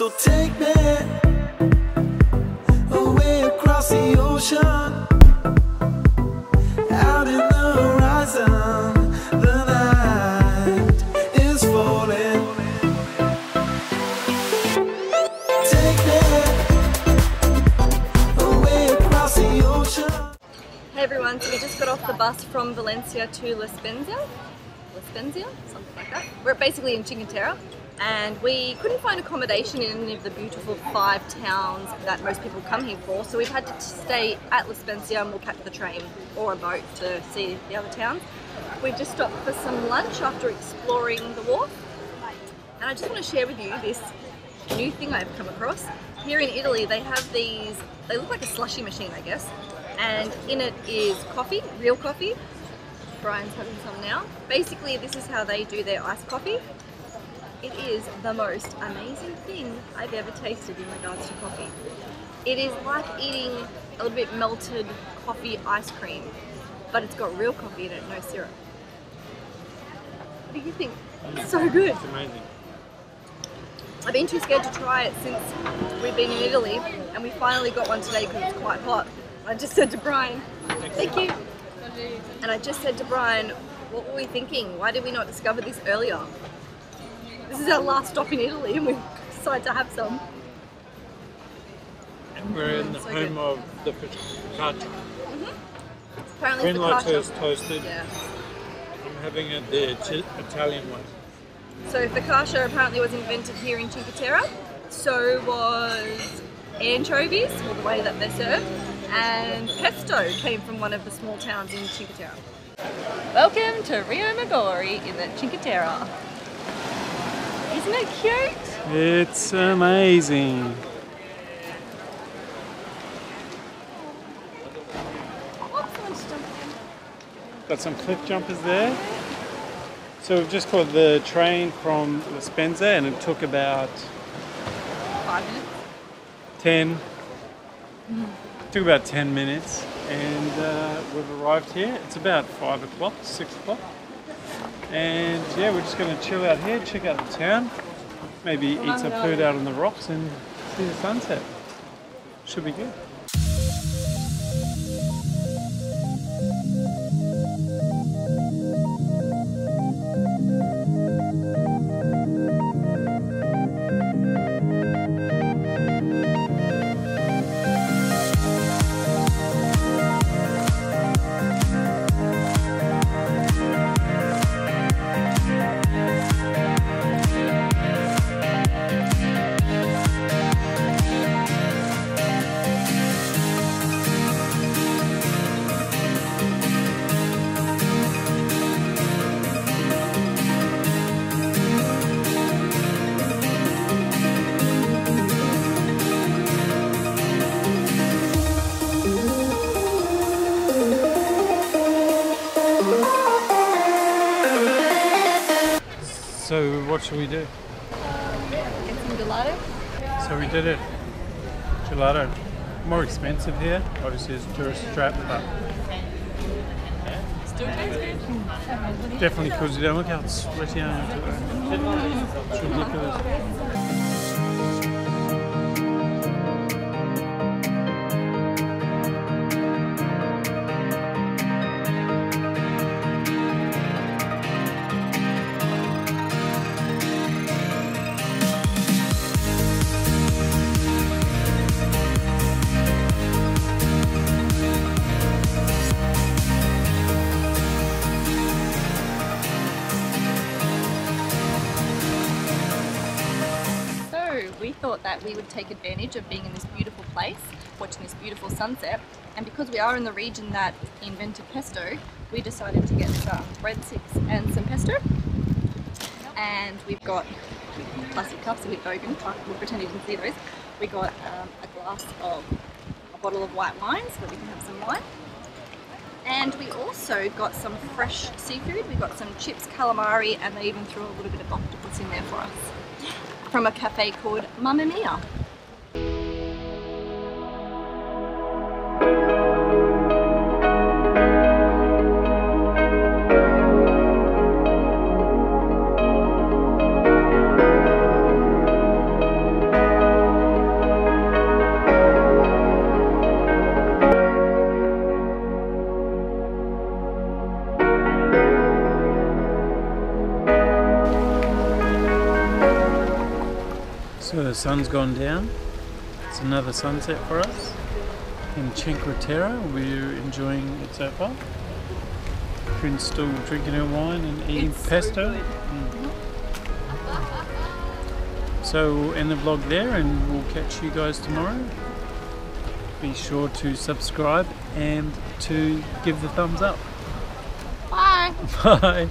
So take me away across the ocean, out in the horizon. The night is falling. Take me away across the ocean. Hey everyone, so we just got off the bus from Valencia to. La Spezia? Something like that. We're basically in Terre and we couldn't find accommodation in any of the beautiful five towns that most people come here for, so we've had to stay at La Spezia and we'll catch the train or a boat to see the other towns. We've just stopped for some lunch after exploring the wharf and I just want to share with you this new thing I've come across. Here in Italy, they have these, they look like a slushy machine, I guess, and in it is coffee, real coffee. Brian's having some now. Basically, this is how they do their iced coffee. It is the most amazing thing I've ever tasted in regards to coffee. It is like eating a little bit melted coffee ice cream, but it's got real coffee in it, no syrup. What do you think? It's so good. It's amazing. I've been too scared to try it since we've been in Italy, and we finally got one today because it's quite hot. I just said to Brian, thank you. And I just said to Brian, what were we thinking? Why did we not discover this earlier? This is our last stop in Italy, and we decided to have some. And we're in the So home good. of the focaccia. Mm-hmm. Apparently, Green focaccia. toast toasted. Yeah. I'm having it the Italian one. So focaccia apparently was invented here in Cinque Terre. So was anchovies, or the way that they're served, and pesto came from one of the small towns in Cinque Terre. Welcome to Riomaggiore in the Cinque Terre. Isn't it cute? It's amazing. Someone's jumping in. Got some cliff jumpers there. So we've just caught the train from La Spezia and it took about Five minutes. 10 took about 10 minutes and uh, we've arrived here it's about 5 o'clock 6 o'clock and yeah we're just going to chill out here check out the town. Maybe eat some food out on the rocks and see the sunset. Should be good what should we do? Get some gelato. so we did it. Gelato. More expensive here obviously it's tourist trap but Still tastes good. definitely cools you down. Look how sweaty I am. Today it's ridiculous. So we thought that we would take advantage of being in this beautiful place, watching this beautiful sunset, and because we are in the region that invented pesto, we decided to get some breadsticks and some pesto. And we've got plastic cups, a bit but we'll pretend you didn't see those. We got um, a glass of a bottle of white wine so that we can have some wine. And we also got some fresh seafood. We got some chips, calamari, and they even threw a little bit of octopus in there for us from a cafe called Mamma Mia. The sun's gone down. It's another sunset for us in Cinque Terre. We're enjoying it so far. Corinne's still drinking her wine and eating It's so pesto. good. Mm. So we'll end the vlog there and we'll catch you guys tomorrow. Be sure to subscribe and to give the thumbs up. Bye. Bye.